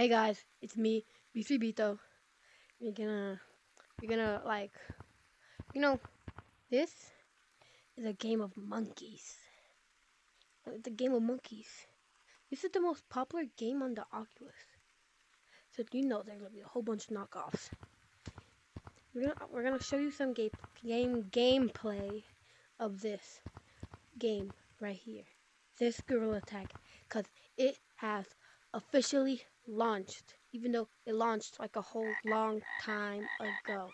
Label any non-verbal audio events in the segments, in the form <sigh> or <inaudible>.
Hey guys, it's me, B3bito. We're gonna, we're gonna like, you know, this is a game of monkeys. It's a game of monkeys. This is the most popular game on the Oculus. So you know there's gonna be a whole bunch of knockoffs. We're gonna, we're gonna show you some game, game gameplay of this game right here. This Gorilla Tag, cause it has officially launched, even though it launched like a whole long time ago.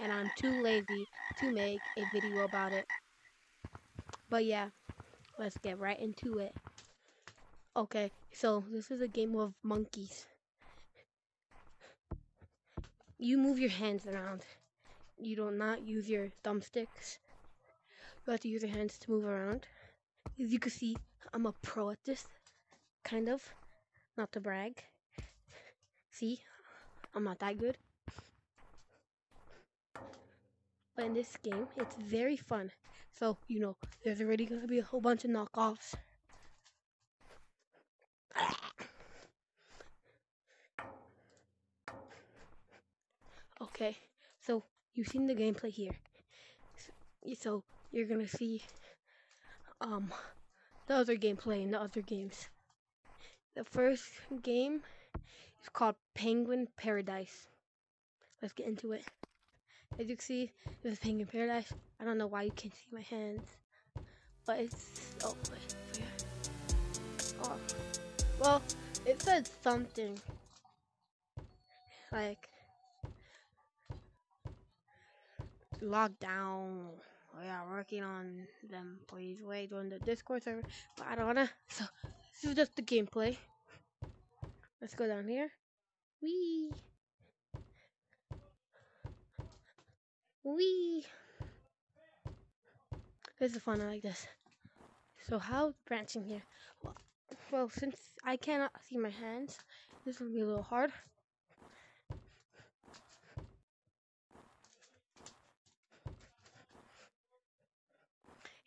And I'm too lazy to make a video about it. But yeah, let's get right into it. Okay, so this is a game of monkeys. You move your hands around. You do not use your thumbsticks. You have to use your hands to move around. As you can see, I'm a pro at this, kind of. Not to brag. See, I'm not that good. But in this game, it's very fun. So, you know, there's already going to be a whole bunch of knockoffs. Okay, so you've seen the gameplay here. So, you're going to see um the other gameplay in the other games. The first game is called Penguin Paradise. Let's get into it. As you can see, this is Penguin Paradise. I don't know why you can't see my hands, but it's oh wait, oh well, it said something like lockdown. We are working on them. Please wait on the Discord server, but I don't wanna. So this is just the gameplay. Let's go down here. Wee. Wee. This is fun. I like this. So how branching here? Well, well, since I cannot see my hands, this will be a little hard.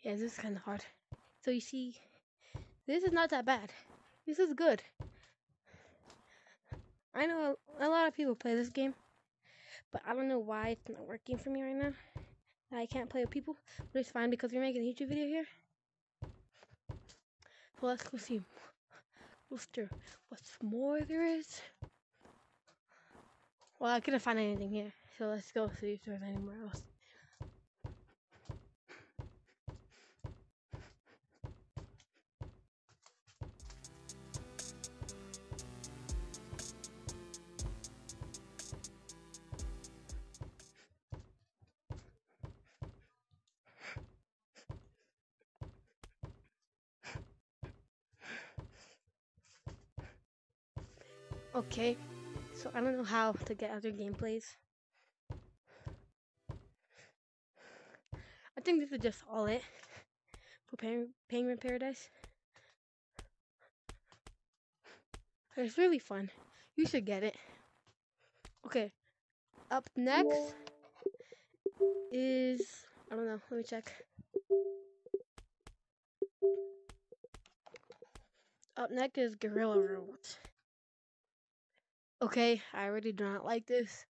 Yeah, this is kind of hard. So you see, this is not that bad. This is good. I know a, a lot of people play this game, but I don't know why it's not working for me right now. I can't play with people, but it's fine because we're making a YouTube video here. So let's go see what's what's more there is. Well, I couldn't find anything here, so let's go see if there's anywhere else. Okay, so I don't know how to get other gameplays. I think this is just all it for Penguin Paradise. It's really fun. You should get it. Okay, up next is I don't know. Let me check. Up next is Gorilla Robots. Okay, I already do not like this.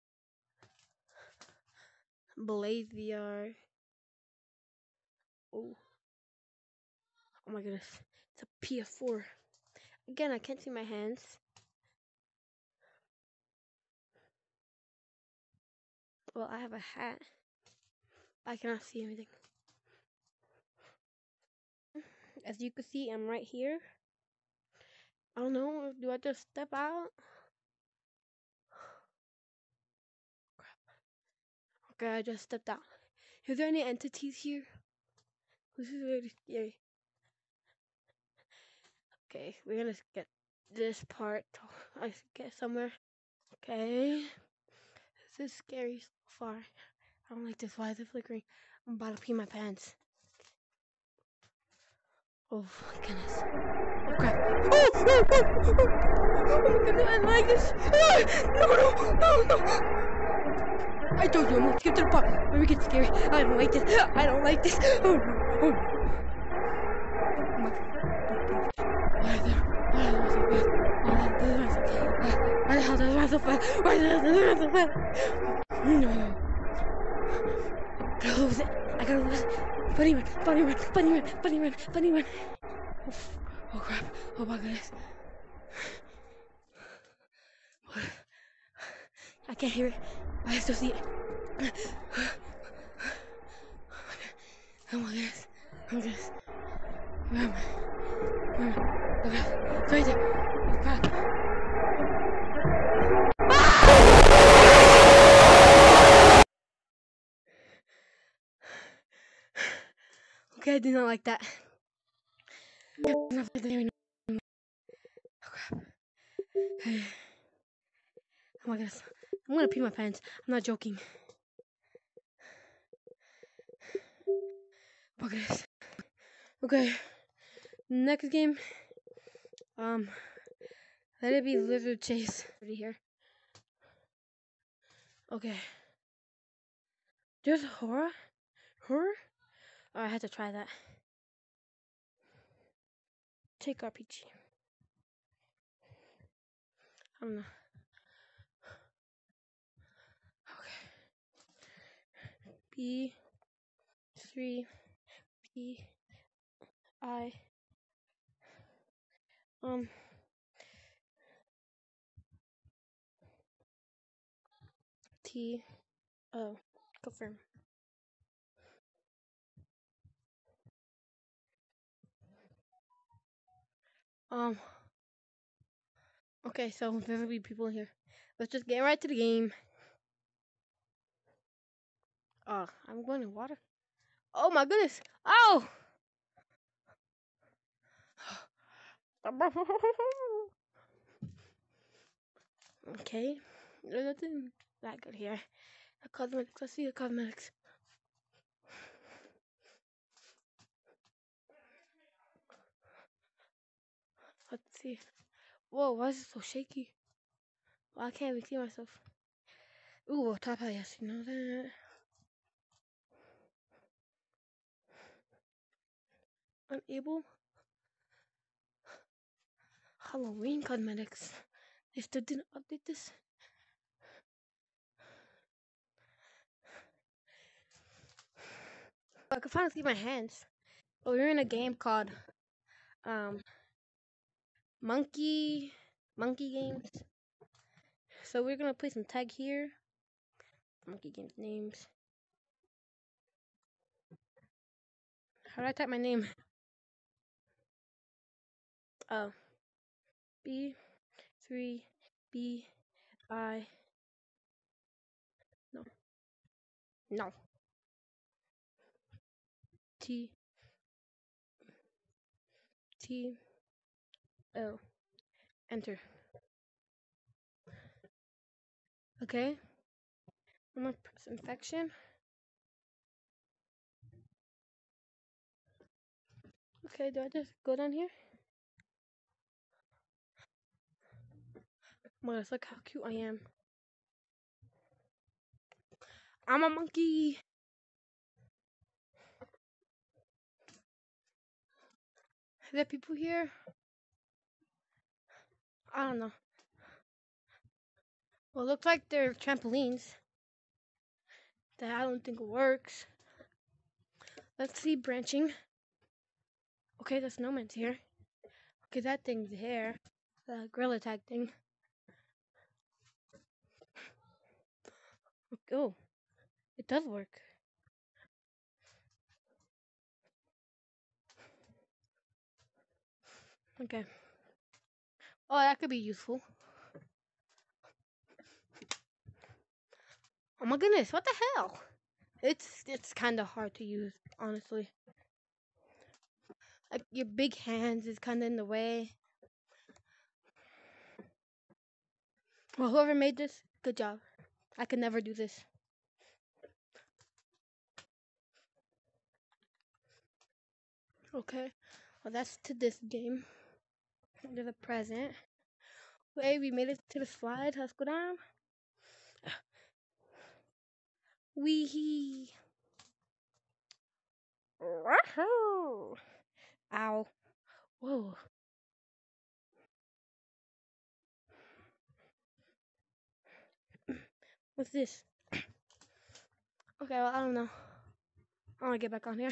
Blaze VR. Oh. Oh my goodness. It's a PS4. Again, I can't see my hands. Well, I have a hat. I cannot see anything. As you can see, I'm right here. I don't know. Do I just step out? Okay, I just stepped out. Is there any entities here? This is scary. Okay, we're gonna get this part. <laughs> I get somewhere. Okay. This is scary so far. I don't like this. Why is it flickering? I'm about to pee my pants. Oh my goodness. Oh crap. Oh, oh, oh, oh, oh my goodness, I like this. Ah, no, no, no, no. <laughs> I told you gonna skip to the part where we get scary. I don't like this. I don't like this. Oh no. Oh no. Oh. Why the hell does it run so fast? Why does it run so fast? No. Gotta lose it. I gotta lose it. Bunny run, bunny run, bunny run, bunny run, bunny run. Oh, oh crap. Oh my goodness. I can't hear it. I still see it. Oh my goodness. Oh my goodness. Where am I? Where am I? Oh god. It's right there. Crap. Okay, I do not like that. Oh crap. Hey. Oh my goodness. I'm gonna pee my pants. I'm not joking. Okay. Next game. Um let it be lizard chase. Already here. Okay. There's horror? Horror? Oh, I had to try that. Take RPG. I don't know. B three P I um T O confirm. Um. Okay, so there's gonna be people here. Let's just get right to the game. Oh, I'm going in water. Oh my goodness! Oh! <sighs> okay, there's nothing that good here. The cosmetics. Let's see the cosmetics. Let's see. Whoa, why is it so shaky? I can't even see myself. Ooh, top hat, yes, you know that. Unable. Halloween cosmetics. They still didn't update this. I can finally see my hands. But we're in a game called um Monkey Monkey Games. So we're gonna play some tag here. Monkey Games names. How do I type my name? Oh. B three B I no. No. T T O enter. Okay. I'm gonna press infection. Okay, do I just go down here? My gosh, look how cute I am. I'm a monkey. Are there people here? I don't know. Well, it looks like they're trampolines. That I don't think works. Let's see branching. Okay, the snowman's here. Okay, that thing's here. The gorilla tag thing. Oh, it does work. Okay. Oh, that could be useful. Oh my goodness, what the hell? It's it's kind of hard to use, honestly. Like your big hands is kind of in the way. Well, whoever made this, good job. I could never do this. Okay, well that's to this game. There's a present. Wait, we made it to the slide. Let's go down. Wee Woohoo! Ow. Whoa. What's this? Okay, well, I don't know. I want to get back on here.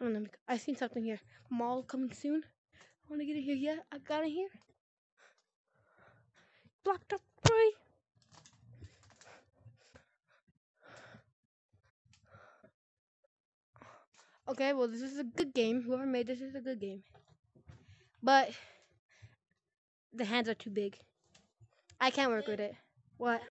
I don't know. I seen something here. Mall coming soon. I want to get it here. Yeah, I got it here. Blocked up three. Okay, well, this is a good game. Whoever made this is a good game. But the hands are too big. I can't work with it. What?